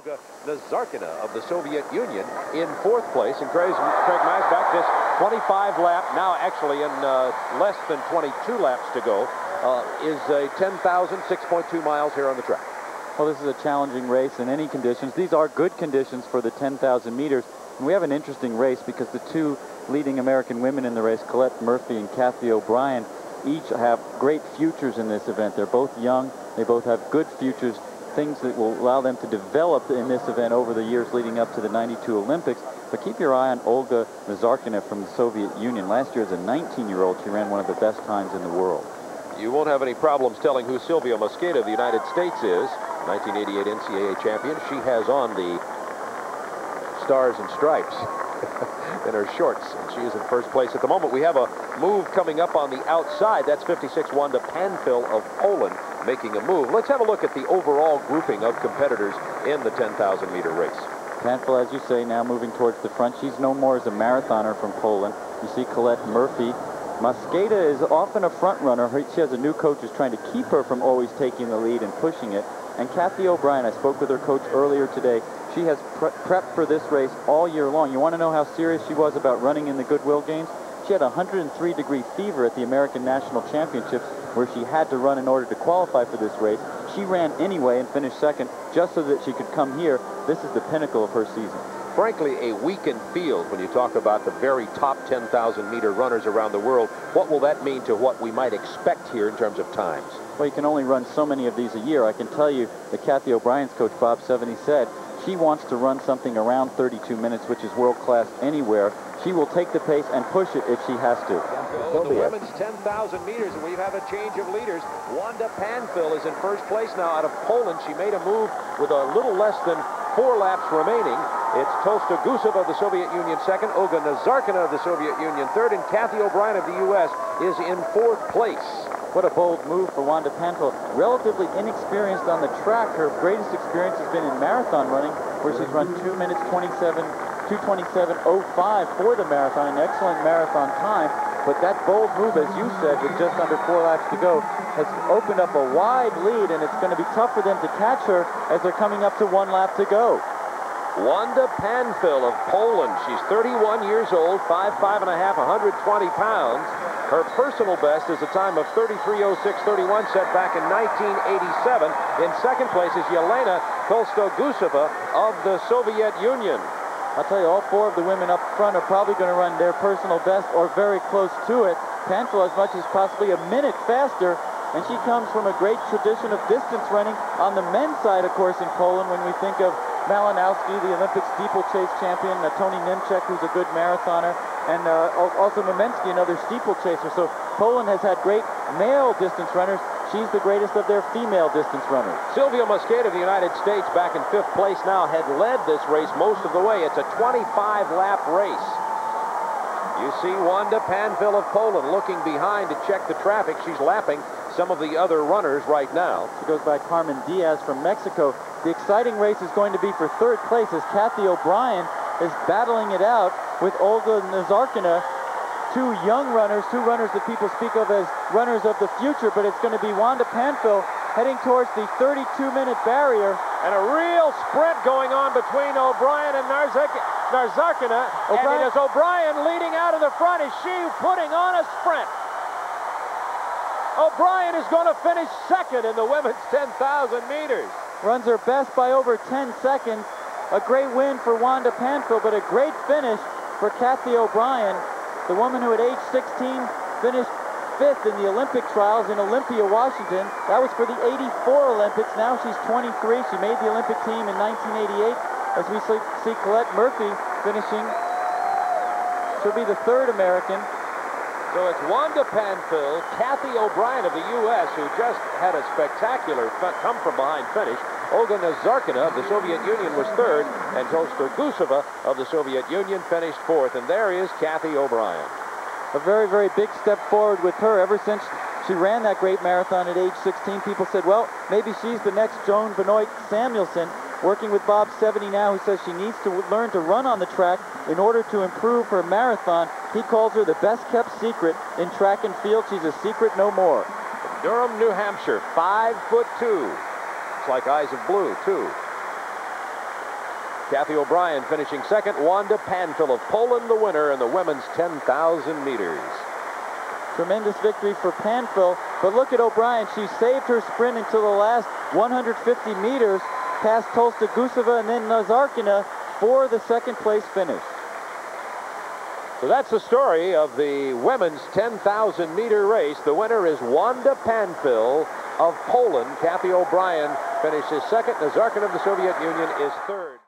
Olga Nazarkina of the Soviet Union in fourth place. And Craig, Craig just 25 lap, now actually in uh, less than 22 laps to go, uh, is a 10,000, 6.2 miles here on the track. Well, this is a challenging race in any conditions. These are good conditions for the 10,000 meters. And we have an interesting race because the two leading American women in the race, Collette Murphy and Cathy O'Brien, each have great futures in this event. They're both young. They both have good futures, things that will allow them to develop in this event over the years leading up to the 92 Olympics. But keep your eye on Olga Nazarkina from the Soviet Union. Last year as a 19-year-old, she ran one of the best times in the world. You won't have any problems telling who Sylvia Mosqueda of the United States is. 1988 NCAA champion. She has on the stars and stripes in her shorts. And she is in first place at the moment. We have a move coming up on the outside. That's 56 Wanda Panfil of Poland making a move. Let's have a look at the overall grouping of competitors in the 10,000 meter race. Panfil, as you say, now moving towards the front. She's no more as a marathoner from Poland. You see Collette Murphy. Mosqueda is often a front runner. She has a new coach who's trying to keep her from always taking the lead and pushing it. And Cathy O'Brien, I spoke with her coach earlier today. She has pre prepped for this race all year long. You want to know how serious she was about running in the Goodwill Games? She had 103 degree fever at the American National Championships where she had to run in order to qualify for this race. She ran anyway and finished second just so that she could come here. This is the pinnacle of her season frankly, a weakened field when you talk about the very top 10,000 meter runners around the world. What will that mean to what we might expect here in terms of times? Well, you can only run so many of these a year. I can tell you that Cathy O'Brien's coach, Bob Sevene, said she wants to run something around 32 minutes, which is world-class anywhere. She will take the pace and push it if she has to. Oh, the women's 10,000 meters, and we have a change of leaders. Wanda Panfil is in first place now out of Poland. She made a move with a little less than four laps remaining. It's Tosta Gusev of the Soviet Union second, Olga Nazarkina of the Soviet Union third, and Cathy O'Brien of the U.S. is in fourth place. What a bold move for Wanda Panfil. Relatively inexperienced on the track. Her greatest experience has been in marathon running, where she's run 2 minutes 27, 227.05 for the marathon, an excellent marathon time. But that bold move, as you said, with just under four laps to go, has opened up a wide lead, and it's going to be tough for them to catch her as they're coming up to one lap to go. Wanda Panfil of Poland. She's 31 years old, 5'5 and a half, 120 pounds. Her personal best is a time of 33.06.31 set back in 1987. In second place is Yelena Tolstoguzova of the Soviet Union. I'll tell you, all four of the women up front are probably going to run their personal best or very close to it. Panfil as much as possibly a minute faster, and she comes from a great tradition of distance running on the men's side, of course, in Poland when we think of Malinowski, the Olympic steeplechase champion, Tony Niemczak, who's a good marathoner, and uh, also Maminski, another steeplechaser. So Poland has had great male distance runners. She's the greatest of their female distance runners. Sylvia Mosqueda of the United States back in fifth place now had led this race most of the way. It's a 25-lap race. You see Wanda Panfil of Poland looking behind to check the traffic. She's lapping some of the other runners right now. She goes by Carmen Diaz from Mexico. The exciting race is going to be for third place as Cathy O'Brien is battling it out with Olga Nazarkina, two young runners, two runners that people speak of as runners of the future, but it's going to be Wanda Panfil heading towards the 32-minute barrier. And a real sprint going on between O'Brien and Nazarkina. And it is O'Brien leading out of the front. Is she putting on a sprint? O'Brien is going to finish second in the women's 10,000 meters runs her best by over 10 seconds. A great win for Wanda Panfil, but a great finish for Cathy O'Brien, the woman who at age 16 finished fifth in the Olympic trials in Olympia, Washington. That was for the 84 Olympics. Now she's 23. She made the Olympic team in 1988 as we see Collette Murphy finishing. She'll be the third American so it's Wanda Panfil, Cathy O'Brien of the U.S., who just had a spectacular come-from-behind finish. Olga Nazarkina of the Soviet Union was third, and Tosta Guseva of the Soviet Union finished fourth. And there is Cathy O'Brien. A very, very big step forward with her ever since she ran that great marathon at age 16. People said, well, maybe she's the next Joan Benoit Samuelson working with Bob Sevene now, who says she needs to learn to run on the track in order to improve her marathon. He calls her the best kept secret in track and field. She's a secret no more. Durham, New Hampshire, five foot two. Like eyes of blue, too. Cathy O'Brien finishing second. Wanda Panfil of Poland, the winner in the women's 10,000 meters. Tremendous victory for Panfil. But look at O'Brien. She saved her sprint until the last 150 meters past Tolstoguzova and then Nazarkina for the second place finish. So that's the story of the women's 10,000 meter race. The winner is Wanda Panfil of Poland. Cathy O'Brien finishes second. Nazarkina of the Soviet Union is third.